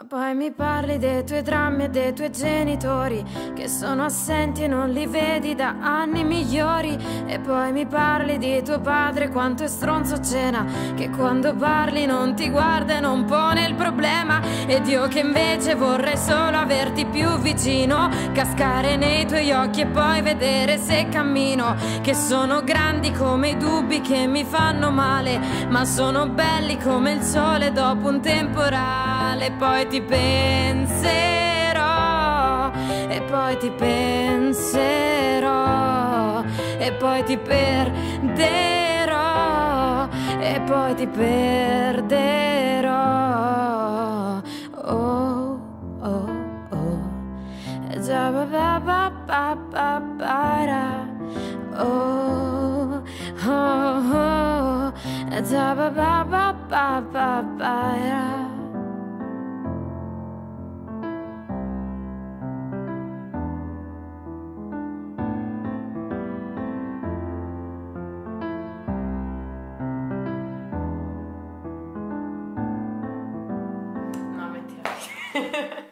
Ma poi mi parli dei tuoi drammi e dei tuoi genitori che sono assenti e non li vedi da anni migliori. E poi mi parli di tuo padre quanto è stronzo cena, che quando parli non ti guarda e non problema. Ed io che invece vorrei solo averti più vicino, cascare nei tuoi occhi e poi vedere se cammino. Che sono grandi come i dubbi che mi fanno male, ma sono belli come il sole dopo un temporale. Poi poi ti penserò e poi ti penserò e poi ti perderò e poi ti perderò già ba ba ba ba ba ba oh oh oh già ba ba ba ba ba ba No, mettila.